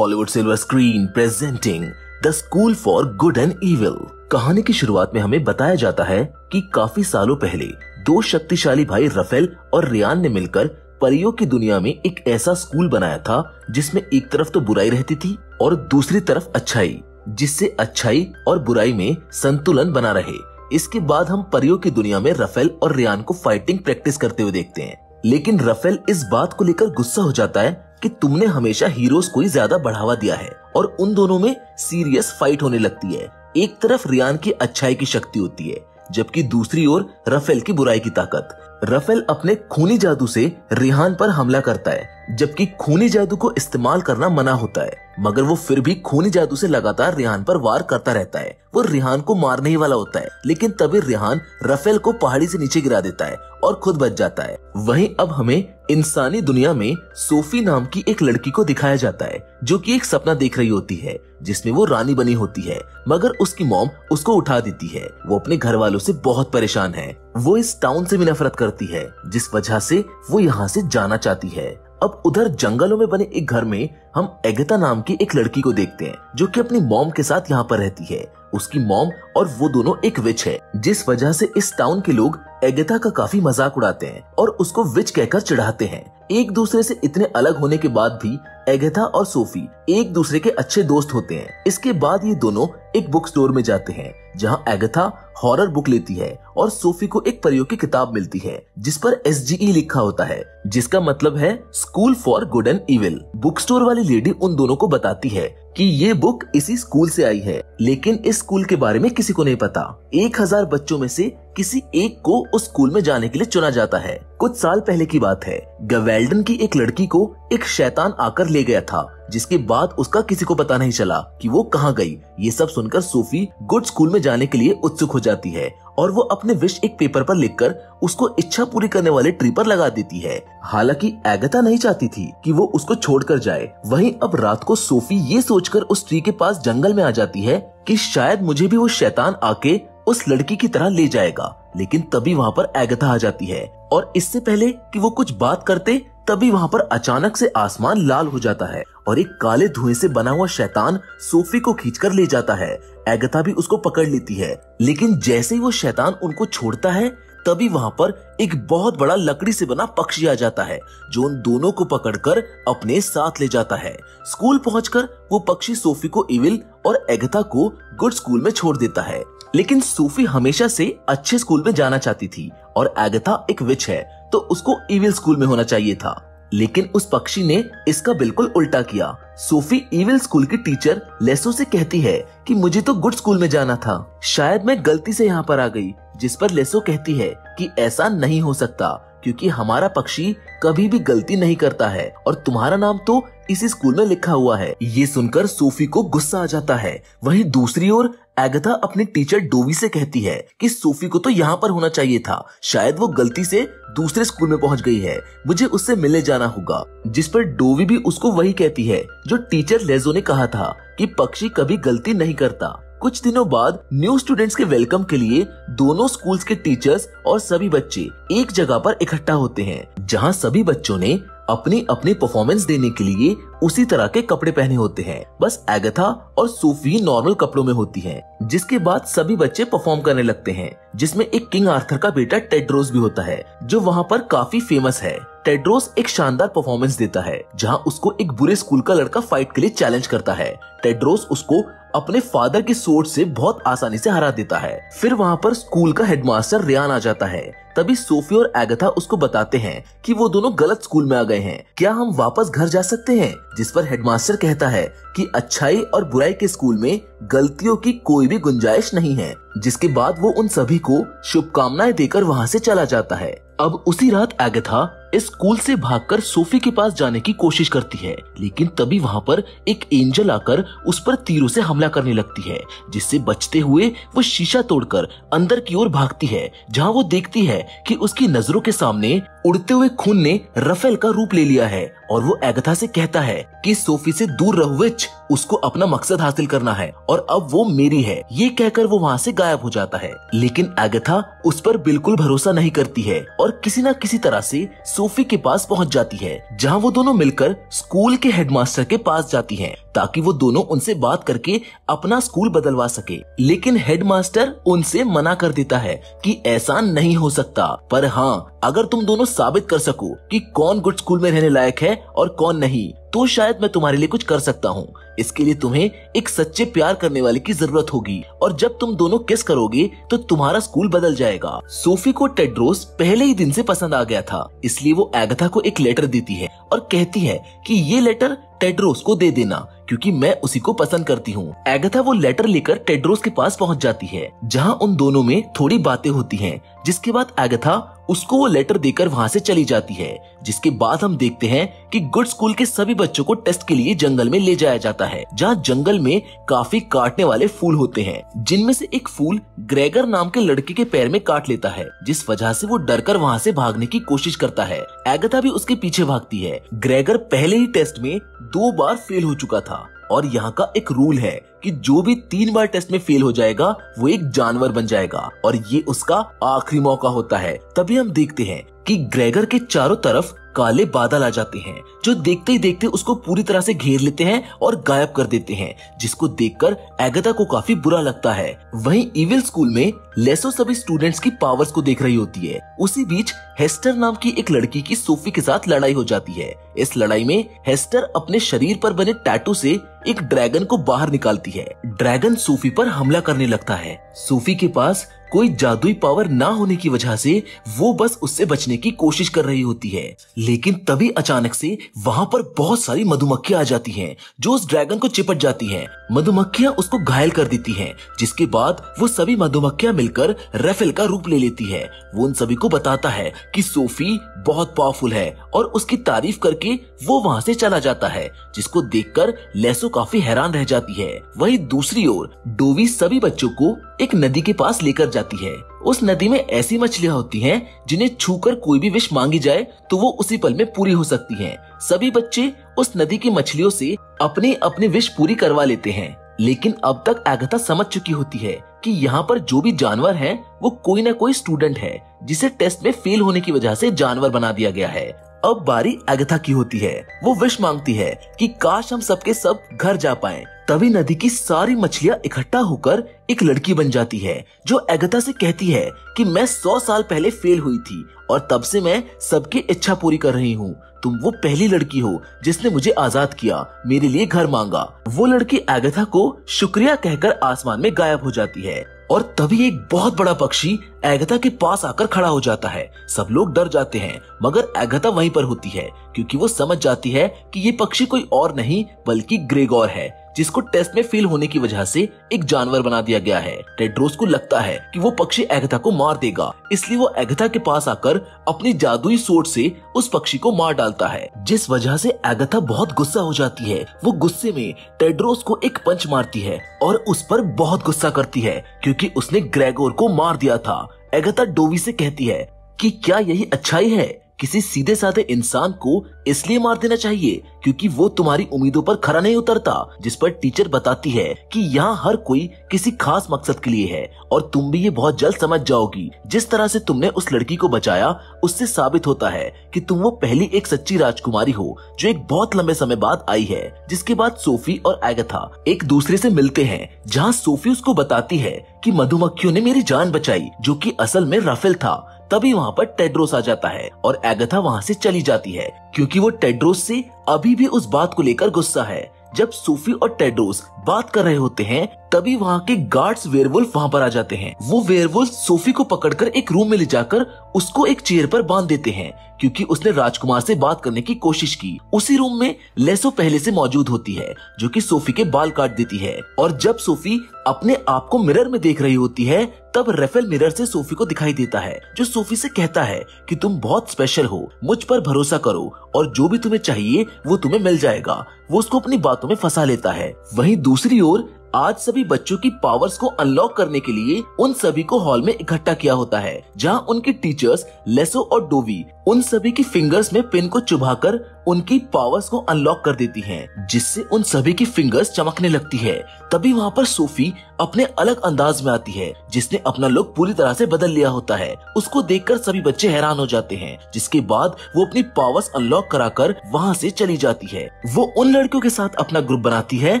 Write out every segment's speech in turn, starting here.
Hollywood silver screen presenting the school for good and evil कहानी की शुरुआत में हमें बताया जाता है कि काफ़ी सालों पहले दो शक्तिशाली भाई रफेल और रियान ने मिलकर परियों की दुनिया में एक ऐसा स्कूल बनाया था जिसमें एक तरफ़ तो बुराई रहती थी और दूसरी तरफ़ अच्छाई, जिससे अच्छाई और बुराई में संतुलन बना रहे। इसके बाद हम परियों की दुनिया में रफेल और रियान को फाइटिंग प्रैक्टिस करते हुए देखते हैं। लेकिन रफेल इस बात को लेकर गुस्सा हो जाता है कि तुमने हमेशा हीरोज को ही ज़्यादा बढ़ावा दिया है और उन दोनों में सीरियस फाइट होने लगती है। एक तरफ़ रियान की अच्छाई की शक्ति होती है, जबकि दूसरी ओर रफेल की बुराई की ताकत। रफेल अपने खूनी जादू से रिहान पर हमला करता है, जबकि खूनी जादू को इस्तेमाल करना मना होता है। मगर वो फिर भी खूनी जादू से लगातार रिहान पर वार करता रहता है। वो रिहान को मारने ही वाला होता है, लेकिन तभी रिहान रफेल को पहाड़ी से नीचे गिरा देता है और खुद बच जाता है। वहीं अब हमें इंसानी दुनिया में सोफी नाम की एक लड़की को दिखाया जाता है, जो कि एक सपना देख रही होती है, जिसमें वो रानी बनी होती है, मगर उसकी मॉम उसको उठा देती है। वो अपने घर वालों से बहुत परेशान है। वो इस टाउन से भी नफरत करती है, जिस वजह से वो यहाँ से जाना चाहती है। अब उधर जंगलों में बने एक घर में हम एगता नाम की एक लड़की को देखते हैं, जो कि अपनी मॉम के साथ यहाँ पर रहती है। उसकी मॉम और वो दोनों एक विच है, जिस वजह से इस टाउन के लोग एगता का काफ़ी मज़ाक उड़ाते हैं और उसको विच कहकर चढ़ाते हैं। एक दूसरे से इतने अलग होने के बाद भी एगेथा और सोफी एक दूसरे के अच्छे दोस्त होते हैं। इसके बाद ये दोनों एक बुक स्टोर में जाते हैं, जहाँ एगेथा हॉरर बुक लेती है और सोफी को एक परियों की किताब मिलती है, जिस पर एसजीई लिखा होता है, जिसका मतलब है school for good and evil book store वाली लेडी उन दोनों को बताती है कि ये बुक इसी स्कूल से आई है, लेकिन इस स्कूल के बारे में किसी को नहीं पता। एक हज़ार बच्चों में से किसी एक को उस स्कूल में जाने के लिए चुना जाता है। कुछ साल पहले की बात है। गवेल्डन की एक लड़की को एक शैतान आकर ले गया था, जिसके बाद उसका किसी को पता नहीं चला कि वो कहाँ गई। ये सब सुनकर सोफी गुड स्कूल में जाने के लिए उत्सुक हो जाती है और वो अपने विश एक पेपर पर लिखकर उसको इच्छा पूरी करने वाले ट्री पर लगा देती है। हालाँकि एगता नहीं चाहती थी कि वो उसको छोड़कर जाए। वहीं अब रात को सोफी ये सोचकर उस ट्री के पास जंगल में आ जाती है कि शायद मुझे भी वो शैतान आके उस लड़की की तरह ले जाएगा, लेकिन तभी वहाँ पर एगथा आ जाती है। और इससे पहले कि वो कुछ बात करते, तभी वहाँ पर अचानक से आसमान लाल हो जाता है और एक काले धुएँ से बना हुआ शैतान सोफी को खींचकर ले जाता है। एगथा भी उसको पकड़ लेती है, लेकिन जैसे ही वो शैतान उनको छोड़ता है तभी वहाँ पर एक बहुत बड़ा लकड़ी से बना पक्षी आ जाता है, जो उन दोनों को पकड़कर अपने साथ ले जाता है। स्कूल पहुंचकर वो पक्षी सोफी को इविल और एगता को गुड स्कूल में छोड़ देता है। लेकिन सोफी हमेशा से अच्छे स्कूल में जाना चाहती थी और एगता एक विच है तो उसको इविल स्कूल में होना चाहिए था। लेकिन उस पक्षी ने इसका बिल्कुल उल्टा किया। सोफी इविल स्कूल की टीचर लेसो से कहती है कि मुझे तो गुड स्कूल में जाना था। शायद मैं गलती से यहाँ पर आ गई, जिस पर लेसो कहती है कि ऐसा नहीं हो सकता, क्योंकि हमारा पक्षी कभी भी गलती नहीं करता है और तुम्हारा नाम तो इसी स्कूल में लिखा हुआ है। ये सुनकर सोफी को गुस्सा आ जाता है। वहीं दूसरी ओर एगथा अपनी टीचर डोवी से कहती है कि सोफी को तो यहाँ पर होना चाहिए था। शायद वो गलती से दूसरे स्कूल में पहुँच गई है। मुझे उससे मिलने जाना होगा। जिस पर डोवी भी उसको वही कहती है, जो टीचर लेजो ने कहा था कि पक्षी कभी गलती नहीं करता। कुछ दिनों बाद न्यू स्टूडेंट्स के वेलकम के लिए दोनों स्कूल्स के टीचर्स और सभी बच्चे एक जगह पर इकट्ठा होते हैं, जहाँ सभी बच्चों ने अपनी अपनी परफॉर्मेंस देने के लिए उसी तरह के कपड़े पहने होते हैं। बस एगथा और सूफी नॉर्मल कपड़ों में होती हैं, जिसके बाद सभी बच्चे परफॉर्म करने लगते हैं जिसमें एक किंग आर्थर का बेटा टेड्रोस भी होता है जो वहाँ पर काफ़ी फ़ेमस है। टेड्रोस एक शानदार परफॉर्मेंस देता है जहाँ उसको एक बुरे स्कूल का लड़का फाइट के लिए चैलेंज करता है। टेड्रोस उसको अपने फादर की सोच से बहुत आसानी से हरा देता है। फिर वहाँ पर स्कूल का हेडमास्टर रियान आ जाता है। तभी सोफी और एगथा उसको बताते हैं कि वो दोनों गलत स्कूल में आ गए हैं। क्या हम वापस घर जा सकते हैं? जिस पर हेडमास्टर कहता है कि अच्छाई और बुराई के स्कूल में गलतियों की कोई भी गुंजाइश नहीं है, जिसके बाद वो उन सभी को शुभकामनाएँ देकर वहाँ से चला जाता है। अब उसी रात एगथा स्कूल से भागकर सोफी के पास जाने की कोशिश करती है, लेकिन तभी वहाँ पर एक एंजल आकर उस पर तीरों से हमला करने लगती है, जिससे बचते हुए वो शीशा तोड़कर अंदर की ओर भागती है, जहाँ वो देखती है कि उसकी नज़रों के सामने उड़ते हुए खून ने रफेल का रूप ले लिया है, और वो एगथा से कहता है कि सोफी से दूर रहो विच, उसको अपना मकसद हासिल करना है, और अब वो मेरी है। ये कहकर वो वहाँ से गायब हो जाता है, लेकिन एगथा उस पर बिल्कुल भरोसा नहीं करती है, और किसी न किसी तरह से सोफी के पास पहुँच जाती है, जहाँ वो दोनों मिलकर स्कूल के हेडमास्टर के पास जाती हैं, ताकि वो दोनों उनसे बात करके अपना स्कूल बदलवा सके। लेकिन हेडमास्टर उनसे मना कर देता है कि ऐसा नहीं हो सकता। पर हाँ अगर तुम दोनों साबित कर सको कि कौन गुड स्कूल में रहने लायक है और कौन नहीं तो शायद मैं तुम्हारे लिए कुछ कर सकता हूँ। इसके लिए तुम्हें एक सच्चे प्यार करने वाले की ज़रूरत होगी। और जब तुम दोनों किस करोगे तो तुम्हारा स्कूल बदल जाएगा। सोफी को टेड्रोस पहले ही दिन से पसंद आ गया था। इसलिए वो एगथा को एक लेटर देती है और कहती है कि ये लेटर टेड्रोस को दे देना, क्योंकि मैं उसी को पसंद करती हूँ। एगथा वो लेटर लेकर टेड्रोस के पास पहुँच जाती है, जहाँ उन दोनों में थोड़ी बातें होती हैं, जिसके बाद एगथा उसको वो लेटर देकर वहाँ से चली जाती है, जिसके बाद हम देखते हैं कि गुड स्कूल के सभी बच्चों को टेस्ट के लिए जंगल में ले जाया जाता है, जहाँ जंगल में काफ़ी काटने वाले फूल होते हैं, जिनमें से एक फूल ग्रेगर नाम के लड़के के पैर में काट लेता है, जिस वजह से वो डर कर वहाँ से भागने की कोशिश करता है। एगता भी उसके पीछे भागती है। ग्रेगर पहले ही टेस्ट में दो बार फेल हो चुका था, और यहाँ का एक रूल है कि जो भी तीन बार टेस्ट में फेल हो जाएगा, वो एक जानवर बन जाएगा। और ये उसका आखिरी मौका होता है। तभी हम देखते हैं कि ग्रेगर के चारों तरफ़ काले बादल आ जाते हैं, जो देखते ही देखते उसको पूरी तरह से घेर लेते हैं और गायब कर देते हैं, जिसको देखकर एगता को काफ़ी बुरा लगता है। वहीं इविल स्कूल में लेसो सभी स्टूडेंट्स की पावर्स को देख रही होती है। उसी बीच हेस्टर नाम की एक लड़की की सोफी के साथ लड़ाई हो जाती है। इस लड़ाई में हेस्टर अपने शरीर पर बने टैटू से एक ड्रैगन को बाहर निकालती है। ड्रैगन सोफी पर हमला करने लगता है। सोफी के पास कोई जादुई पावर ना होने की वजह से वो बस उससे बचने की कोशिश कर रही होती है। लेकिन तभी अचानक से वहाँ पर बहुत सारी मधुमक्खियाँ आ जाती हैं, जो उस ड्रैगन को चिपट जाती हैं। मधुमक्खियाँ उसको घायल कर देती हैं, जिसके बाद वो सभी मधुमक्खियाँ मिलकर रेफेल का रूप ले लेती है। वो उन सभी को बताता है कि सोफी बहुत पावरफुल है और उसकी तारीफ़ करके वो वहाँ से चला जाता है, जिसको देखकर लेसो काफ़ी हैरान रह जाती है। वही दूसरी ओर, डोवी सभी बच्चों को एक नदी के पास लेकर जाती है उस नदी में ऐसी मछलियाँ होती हैं, जिन्हें छूकर कोई भी विश मांगी जाए तो वो उसी पल में पूरी हो सकती हैं। सभी बच्चे उस नदी की मछलियों से अपनी अपनी विश पूरी करवा लेते हैं लेकिन अब तक एगथा समझ चुकी होती है कि यहाँ पर जो भी जानवर है, वो कोई ना कोई स्टूडेंट है, जिसे टेस्ट में फेल होने की वजह से जानवर बना दिया गया है अब बारी एगथा की होती है वो विश मांगती है कि काश हम सबके सब घर जा पाएँ। तभी नदी की सारी मछलियाँ इकट्ठा होकर एक लड़की बन जाती है, जो एगता से कहती है कि मैं सौ साल पहले फेल हुई थी और तब से मैं सबकी इच्छा पूरी कर रही हूँ। तुम वो पहली लड़की हो जिसने मुझे आज़ाद किया, मेरे लिए घर मांगा। वो लड़की एगथा को शुक्रिया कहकर आसमान में गायब हो जाती है और तभी एक बहुत बड़ा पक्षी एगता के पास आकर खड़ा हो जाता है। सब लोग डर जाते हैं, मगर एगथा वहीं पर होती है, क्योंकि वो समझ जाती है कि ये पक्षी कोई और नहीं, बल्कि ग्रेगोर है। जिसको टेस्ट में फेल होने की वजह से एक जानवर बना दिया गया है। टेड्रोस को लगता है कि वो पक्षी एगथा को मार देगा, इसलिए वो एगथा के पास आकर अपनी जादुई सोट से उस पक्षी को मार डालता है। जिस वजह से एगथा बहुत गुस्सा हो जाती है, वो गुस्से में टेड्रोस को एक पंच मारती है और उस पर बहुत गुस्सा करती है, क्योंकि उसने ग्रेगोर को मार दिया था। एगथा डोवी से कहती है कि क्या यही अच्छाई है? किसी सीधे साधे इंसान को इसलिए मार देना चाहिए क्योंकि वो तुम्हारी उम्मीदों पर खरा नहीं उतरता, जिस पर टीचर बताती है कि यहाँ हर कोई किसी खास मकसद के लिए है और तुम भी ये बहुत जल्द समझ जाओगी। जिस तरह से तुमने उस लड़की को बचाया, उससे साबित होता है कि तुम वो पहली एक सच्ची राजकुमारी हो, जो एक बहुत लंबे समय बाद आई है, जिसके बाद सोफी और एगथा एक दूसरे से मिलते हैं, जहाँ सोफी उसको बताती है कि मधुमक्खियों ने मेरी जान बचाई, जो कि असल में राफेल था। तभी वहाँ पर टेड्रोस आ जाता है और एगथा वहाँ से चली जाती है, क्योंकि वो टेड्रोस से अभी भी उस बात को लेकर गुस्सा है। जब सूफी और टेड्रोस बात कर रहे होते हैं तभी वहाँ के गार्ड्स वेयरवुल्फ वहाँ पर आ जाते हैं। वो वेयरवुल्फ सोफी को पकड़कर एक रूम में ले जाकर उसको एक चेयर पर बाँध देते हैं, क्योंकि उसने राजकुमार से बात करने की कोशिश की। उसी रूम में लेसो पहले से मौजूद होती है, जो कि सोफी के बाल काट देती है। और जब सोफी अपने आप को मिरर में देख रही होती है, तब रेफेल मिरर से सोफी को दिखाई देता है, जो सोफी से कहता है कि तुम बहुत स्पेशल हो, मुझ पर भरोसा करो, और जो भी तुम्हें चाहिए, वो तुम्हें मिल जाएगा। वो उसको अपनी बातों में फंसा लेता है। वहीं दूसरी ओर आज सभी बच्चों की पावर्स को अनलॉक करने के लिए उन सभी को हॉल में इकट्ठा किया होता है जहाँ उनके टीचर्स लेसो और डोवी उन सभी की फिंगर्स में पिन को चुभाकर उनकी पावर्स को अनलॉक कर देती हैं, जिससे उन सभी की फिंगर्स चमकने लगती है। तभी वहाँ पर सोफी अपने अलग अंदाज में आती है जिसने अपना लुक पूरी तरह से बदल लिया होता है। उसको देखकर सभी बच्चे हैरान हो जाते हैं जिसके बाद वो अपनी पावर्स अनलॉक कराकर वहाँ से चली जाती है। वो उन लड़कियों के साथ अपना ग्रुप बनाती है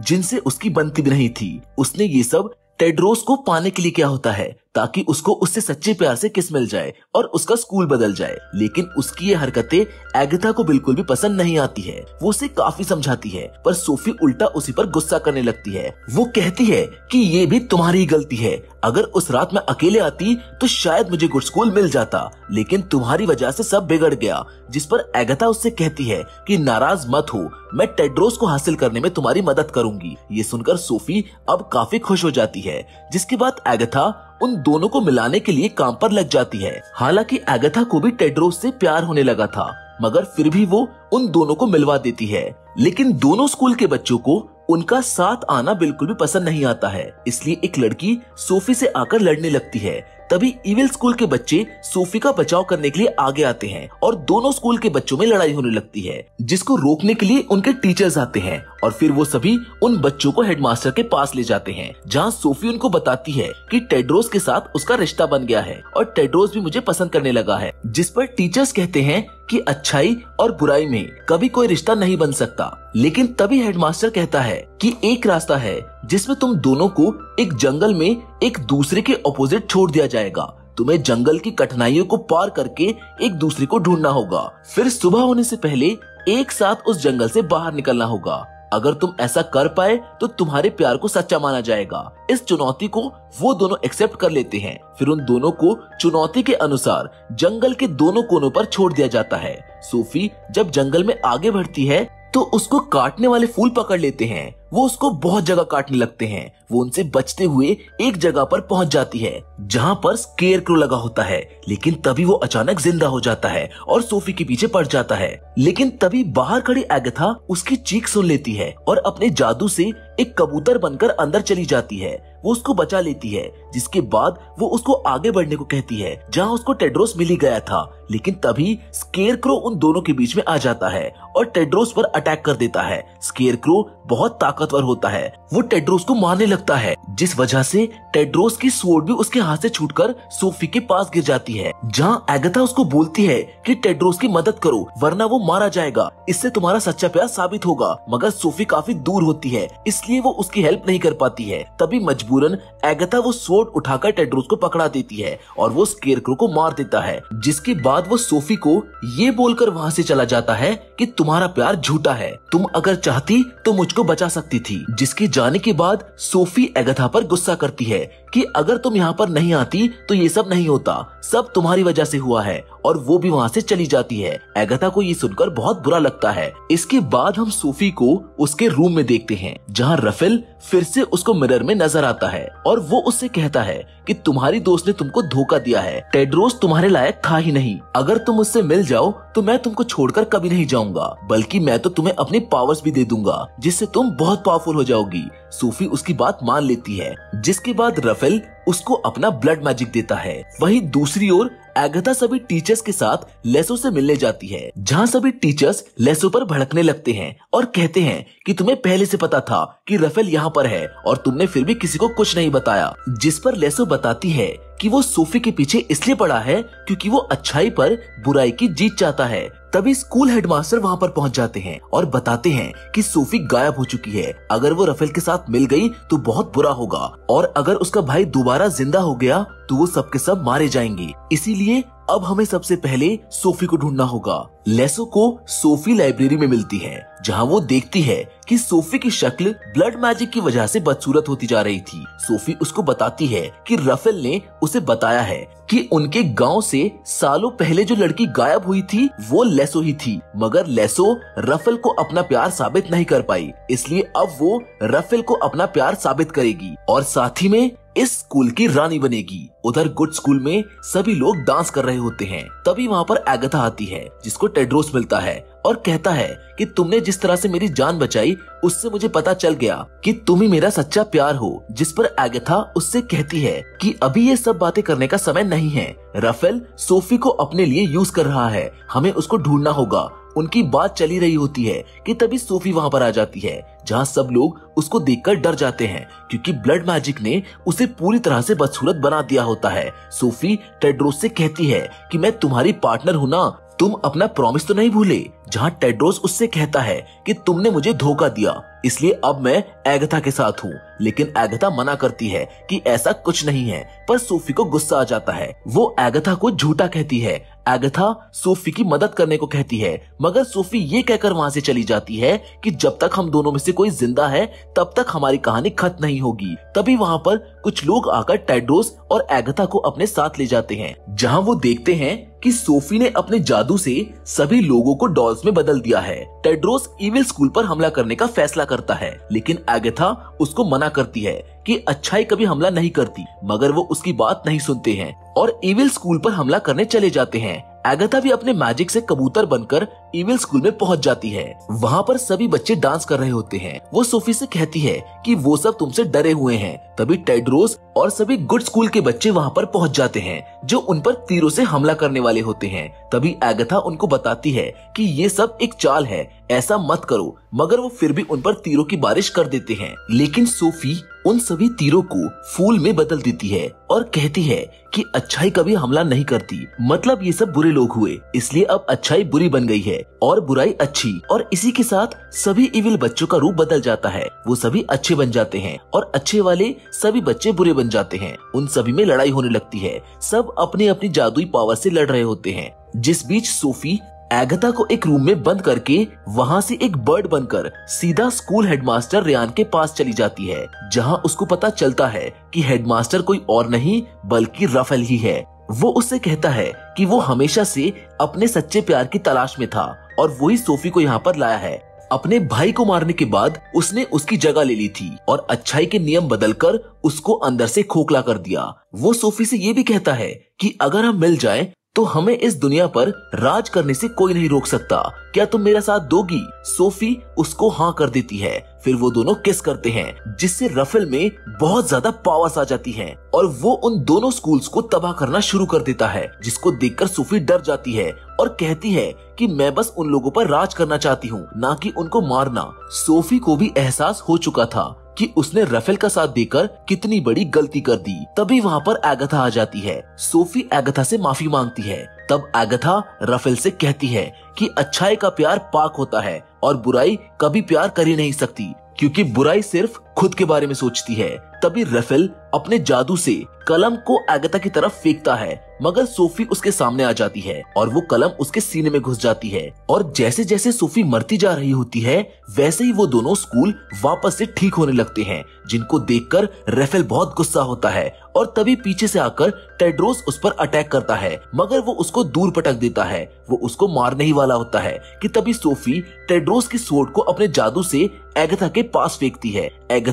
जिनसे उसकी बनती भी नहीं थी। उसने ये सब टेड्रोस को पाने के लिए क्या होता है। ताकि उसको उससे सच्चे प्यार से किस मिल जाए और उसका स्कूल बदल जाए। लेकिन उसकी ये हरकतें एगथा को बिल्कुल भी पसंद नहीं आती है। वो उसे काफ़ी समझाती है, पर सोफी उल्टा उसी पर गुस्सा करने लगती है। वो कहती है कि ये भी तुम्हारी गलती है। अगर उस रात में अकेले आती तो शायद मुझे गुड स्कूल मिल जाता। लेकिन तुम्हारी वजह से सब बिगड़ गया, जिस पर एगथा उससे कहती है कि नाराज़ मत हो, मैं टेड्रोस को हासिल करने में तुम्हारी मदद करूँगी। ये सुनकर सोफी अब काफ़ी खुश हो जाती है, जिसके बाद एगथा उन दोनों को मिलाने के लिए काम पर लग जाती है। हालाँकि एगथा को भी टेड्रोस से प्यार होने लगा था, मगर फिर भी वो उन दोनों को मिलवा देती है। लेकिन दोनों स्कूल के बच्चों को उनका साथ आना बिल्कुल भी पसंद नहीं आता है। इसलिए एक लड़की सोफी से आकर लड़ने लगती है। तभी इविल स्कूल के बच्चे सोफी का बचाव करने के लिए आगे आते हैं और दोनों स्कूल के बच्चों में लड़ाई होने लगती है, जिसको रोकने के लिए उनके टीचर्स आते हैं और फिर वो सभी उन बच्चों को हेडमास्टर के पास ले जाते हैं, जहाँ सोफी उनको बताती है कि टेड्रोस के साथ उसका रिश्ता बन गया है और टेड्रोस भी मुझे पसंद करने लगा है, जिस पर टीचर्स कहते हैं कि अच्छाई और बुराई में कभी कोई रिश्ता नहीं बन सकता। लेकिन तभी हेडमास्टर कहता है कि एक रास्ता है जिसमें तुम दोनों को एक जंगल में एक दूसरे के अपोजिट छोड़ दिया जाएगा। तुम्हें जंगल की कठिनाइयों को पार करके एक दूसरे को ढूंढना होगा। फिर सुबह होने से पहले एक साथ उस जंगल से बाहर निकलना होगा। अगर तुम ऐसा कर पाए तो तुम्हारे प्यार को सच्चा माना जाएगा। इस चुनौती को वो दोनों एक्सेप्ट कर लेते हैं। फिर उन दोनों को चुनौती के अनुसार जंगल के दोनों कोनों पर छोड़ दिया जाता है। सूफी जब जंगल में आगे बढ़ती है तो उसको काटने वाले फूल पकड़ लेते हैं। वो उसको बहुत जगह काटने लगते हैं। वो उनसे बचते हुए एक जगह पर पहुँच जाती है, जहाँ पर स्केयर क्रो लगा होता है। लेकिन तभी वो अचानक ज़िंदा हो जाता है और सोफी के पीछे पड़ जाता है। लेकिन तभी बाहर खड़ी एगथा उसकी चीख सुन लेती है और अपने जादू से एक कबूतर बनकर अंदर चली जाती है। वो उसको बचा लेती है, जिसके बाद वो उसको आगे बढ़ने को कहती है, जहाँ उसको टेड्रोस मिल ही गया था। लेकिन तभी स्केयर क्रो उन दोनों के बीच में आ जाता है और टेड्रोस पर अटैक कर देता है। स्केयर क्रो बहुत ताकतवर होता है। वो टेड्रोस को मारने लगता है, जिस वजह से टेड्रोस की स्वॉर्ड भी उसके हाथ से छूटकर सोफी के पास गिर जाती है, जहाँ एगथा उसको बोलती है कि, टेड्रोस की मदद करो, वरना वो मारा जाएगा। इससे तुम्हारा सच्चा प्यार साबित होगा। मगर सोफी काफ़ी दूर होती है, इसलिए वो उसकी हेल्प नहीं कर पाती है। तभी मजबूरन एगथा वो स्वॉर्ड उठाकर टेड्रोस को पकड़ा देती है और वो स्केरक्रो को मार देता है, जिसके बाद वो सोफी को ये बोलकर वहाँ से चला जाता है कि तुम्हारा प्यार झूठा है। तुम अगर चाहती तो मुझको बचा सकती थी, जिसके जाने के बाद सोफी एगथा पर गुस्सा करती है कि अगर तुम यहाँ पर नहीं आती तो ये सब नहीं होता, सब तुम्हारी वजह से हुआ है और वो भी वहाँ से चली जाती है। एगथा को ये सुनकर बहुत बुरा लगता है। इसके बाद हम सोफी को उसके रूम में देखते हैं, जहाँ रफेल फिर से उसको मिरर में नज़र आता है और वो उससे कहता है कि तुम्हारी दोस्त ने तुमको धोखा दिया है। टेड्रोस तुम्हारे लायक था ही नहीं। अगर तुम उससे मिल जाओ तो मैं तुमको छोड़कर कभी नहीं जाऊँगा, बल्कि मैं तो तुम्हें अपनी पावर्स भी दे दूँगा, जिससे तुम बहुत पावरफुल हो जाओगी। सूफी उसकी बात मान लेती है, जिसके बाद रफेल उसको अपना ब्लड मैजिक देता है। वहीं दूसरी ओर एगथा सभी टीचर्स के साथ लेसो से मिलने जाती है, जहाँ सभी टीचर्स लेसो पर भड़कने लगते हैं और कहते हैं कि तुम्हें पहले से पता था कि रफेल यहाँ पर है और तुमने फिर भी किसी को कुछ नहीं बताया। जिस पर लेसो बताती है कि वो सोफे के पीछे इसलिए पड़ा है क्योंकि वो अच्छाई पर बुराई की जीत चाहता है। तभी स्कूल हेडमास्टर वहाँ पर पहुँच जाते हैं और बताते हैं कि सोफी गायब हो चुकी है। अगर वो रफेल के साथ मिल गई तो बहुत बुरा होगा। और अगर उसका भाई दोबारा ज़िंदा हो गया तो वो सबके सब मारे जाएँगे। इसीलिए अब हमें सबसे पहले सोफी को ढूंढना होगा। लेसो को सोफी लाइब्रेरी में मिलती है, जहाँ वो देखती है कि सोफी की शक्ल ब्लड मैजिक की वजह से बदसूरत होती जा रही थी। सोफी उसको बताती है कि रफेल ने उसे बताया है कि उनके गाँव से सालों पहले जो लड़की गायब हुई थी, वो लेसो ही थी। मगर लेसो रफेल को अपना प्यार साबित नहीं कर पाई, इसलिए अब वो रफेल को अपना प्यार साबित करेगी। और साथ ही में इस स्कूल की रानी बनेगी। उधर गुड स्कूल में सभी लोग डांस कर रहे होते हैं। तभी वहाँ पर एगथा आती है, जिसको टेड्रोस मिलता है और कहता है कि तुमने जिस तरह से मेरी जान बचाई, उससे मुझे पता चल गया कि तुम ही मेरा सच्चा प्यार हो, जिस पर एगथा उससे कहती है कि अभी ये सब बातें करने का समय नहीं है। रफेल सोफी को अपने लिए यूज़ कर रहा है। हमें उसको ढूंढना होगा। उनकी बात चली रही होती है कि तभी सोफी वहाँ पर आ जाती है। जहाँ सब लोग उसको देखकर डर जाते हैं, क्योंकि ब्लड मैजिक ने उसे पूरी तरह से बदसूरत बना दिया होता है। सोफी टेड्रोस से कहती है कि मैं तुम्हारी पार्टनर हूँ ना, तुम अपना प्रॉमिस तो नहीं भूले, जहाँ टेड्रोस उससे कहता है कि तुमने मुझे धोखा दिया, इसलिए अब मैं एगथा के साथ हूँ। लेकिन एगथा मना करती है कि ऐसा कुछ नहीं है, पर सोफी को गुस्सा आ जाता है। वो एगथा को झूठा कहती है। एगथा सोफी की मदद करने को कहती है, मगर सोफी ये कहकर वहाँ से चली जाती है कि जब तक हम दोनों में से कोई ज़िंदा है, तब तक हमारी कहानी खत्म नहीं होगी। तभी वहाँ पर कुछ लोग आकर टेड्रोस और एगथा को अपने साथ ले जाते हैं, जहाँ वो देखते हैं कि सोफी ने अपने जादू से सभी लोगों को डॉल्स में बदल दिया है। टेड्रोस इविल स्कूल पर हमला करने का फैसला करता है, लेकिन एगथा उसको मना करती है कि अच्छाई कभी हमला नहीं करती, मगर वो उसकी बात नहीं सुनते हैं और इविल स्कूल पर हमला करने चले जाते हैं। एगथा भी अपने मैजिक से कबूतर बनकर इविल स्कूल में पहुँच जाती है। वहाँ पर सभी बच्चे डांस कर रहे होते हैं। वो सोफी से कहती है कि वो सब तुमसे डरे हुए हैं। तभी टेड्रोस और सभी गुड स्कूल के बच्चे वहाँ पर पहुँच जाते हैं, जो उन पर तीरों से हमला करने वाले होते हैं। तभी एगथा उनको बताती है कि ये सब एक चाल है, ऐसा मत करो, मगर वो फिर भी उन पर तीरों की बारिश कर देते हैं। लेकिन सोफी उन सभी तीरों को फूल में बदल देती है और कहती है कि अच्छाई कभी हमला नहीं करती। मतलब ये सब बुरे लोग हुए, इसलिए अब अच्छाई बुरी बन गई है और बुराई अच्छी। और इसी के साथ सभी इविल बच्चों का रूप बदल जाता है। वो सभी अच्छे बन जाते हैं और अच्छे वाले सभी बच्चे बुरे बन जाते हैं। उन सभी में लड़ाई होने लगती है। सब अपने अपनी जादुई पावर से लड़ रहे होते हैं। जिस बीच सोफी एगता को एक रूम में बंद करके वहाँ से एक बर्ड बनकर सीधा स्कूल हेडमास्टर रियान के पास चली जाती है, जहाँ उसको पता चलता है कि हेडमास्टर कोई और नहीं, बल्कि रफेल ही है। वो उससे कहता है कि वो हमेशा से अपने सच्चे प्यार की तलाश में था और वही सोफी को यहाँ पर लाया है। अपने भाई को मारने के बाद उसने उसकी जगह ले ली थी और अच्छाई के नियम बदलकर उसको अंदर से खोखला कर दिया। वो सोफी से ये भी कहता है कि अगर हम मिल जाएँ तो हमें इस दुनिया पर राज करने से कोई नहीं रोक सकता। क्या तुम मेरा साथ दोगी? सोफी उसको हाँ कर देती है। फिर वो दोनों किस करते हैं? जिससे रफेल में बहुत ज़्यादा पावर्स आ जाती हैं और वो उन दोनों स्कूल्स को तबाह करना शुरू कर देता है, जिसको देखकर सोफी डर जाती है और कहती है कि मैं बस उन लोगों पर राज करना चाहती हूँ, ना कि उनको मारना। सोफी को भी एहसास हो चुका था। कि उसने रफेल का साथ देकर कितनी बड़ी गलती कर दी। तभी वहाँ पर एगथा आ जाती है। सोफी एगथा से माफ़ी मांगती है। तब एगथा रफेल से कहती है कि अच्छाई का प्यार पाक होता है और बुराई कभी प्यार कर ही नहीं सकती, क्योंकि बुराई सिर्फ़ खुद के बारे में सोचती है। तभी रफेल अपने जादू से कलम को एगता की तरफ़ फेंकता है, मगर सोफी उसके सामने आ जाती है और वो कलम उसके सीने में घुस जाती है। और जैसे जैसे सोफी मरती जा रही होती है, वैसे ही वो दोनों स्कूल वापस से ठीक होने लगते हैं, जिनको देखकर रेफेल बहुत गुस्सा होता है और तभी पीछे से आकर टेड्रोस उस पर अटैक करता है, मगर वो उसको दूर पटक देता है। वो उसको मारने ही वाला होता है कि तभी सोफी टेड्रोस की सोट को अपने जादू से एगथा के पास फेंकती है। एगथा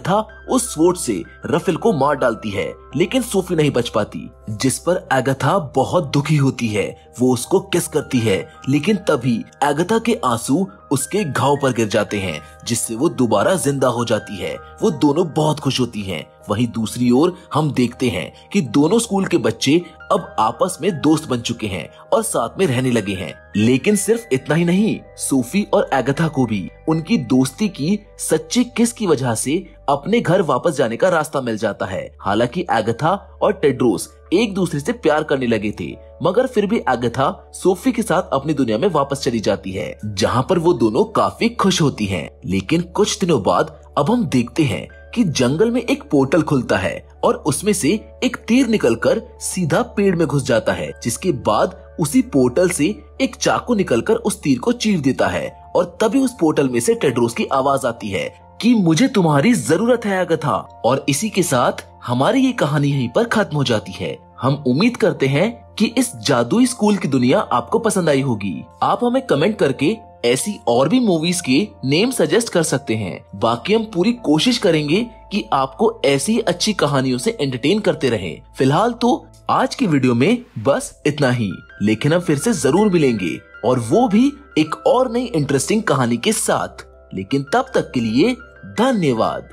उस स्वोट से रफेल को मार डालती है, लेकिन सोफी नहीं बच पाती जिस पर एगथा बहुत दुखी होती है, वो उसको किस करती है, लेकिन तभी एगथा के आँसू उसके घाव पर गिर जाते हैं, जिससे वो दोबारा ज़िंदा हो जाती है वो दोनों बहुत खुश होती हैं। वहीं दूसरी ओर हम देखते हैं कि दोनों स्कूल के बच्चे अब आपस में दोस्त बन चुके हैं और साथ में रहने लगे हैं। लेकिन सिर्फ़ इतना ही नहीं, सूफी और एगथा को भी। उनकी दोस्ती की सच्ची किस की वजह से अपने घर वापस जाने का रास्ता मिल जाता है? हालाँकि एगथा और टेड्रोस एक दूसरे से प्यार करने लगे थे, मगर फिर भी एगथा सोफी के साथ अपनी दुनिया में वापस चली जाती है, जहाँ पर वो दोनों काफ़ी खुश होती है। लेकिन कुछ दिनों बाद अब हम देखते हैं कि जंगल में एक पोर्टल खुलता है और उसमें से एक तीर निकलकर सीधा पेड़ में घुस जाता है, जिसके बाद उसी पोर्टल से एक चाकू निकलकर उस तीर को चीर देता है और तभी उस पोर्टल में से टेड्रोस की आवाज़ आती है कि मुझे तुम्हारी ज़रूरत है, अगथा। और इसी के साथ हमारी ये कहानी यहीं पर खत्म हो जाती है। हम उम्मीद करते हैं कि इस जादुई स्कूल की दुनिया आपको पसंद आई होगी। आप हमें कमेंट करके ऐसी और भी मूवीज़ के नेम सजेस्ट कर सकते हैं। बाकी हम पूरी कोशिश करेंगे कि आपको ऐसी अच्छी कहानियों से एंटरटेन करते रहे। फ़िलहाल तो आज की वीडियो में बस इतना ही। लेकिन हम फिर से ज़रूर मिलेंगे और वो भी एक और नई इंटरेस्टिंग कहानी के साथ। लेकिन तब तक के लिए धन्यवाद।